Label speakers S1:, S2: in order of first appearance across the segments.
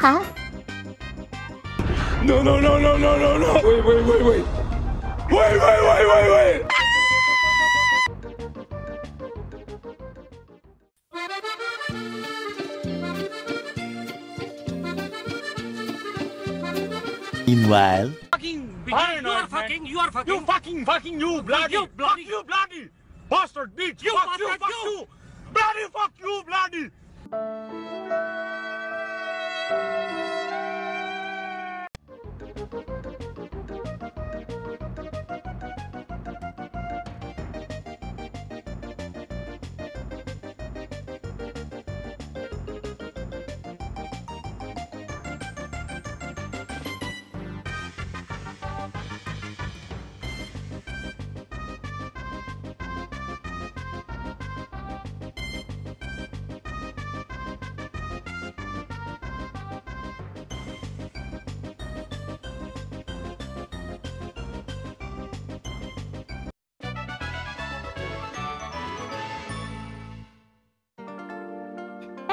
S1: Huh?
S2: No, no, no, no, no, no, no! Wait, wait, wait, wait! Wait, wait, wait, wait, wait.
S3: Meanwhile,
S4: fucking beginner,
S5: you are fucking, you are fucking.
S4: You fucking. fucking you bloody.
S5: you bloody-
S4: fuck you bloody. Bastard bitch.
S5: You
S4: fuck you fuck
S5: you.
S4: you. Bloody fuck you bloody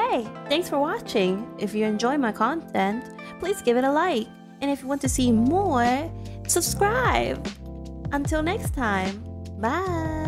S1: Hey, thanks for watching. If you enjoy my content, please give it a like. And if you want to see more, subscribe. Until next time, bye.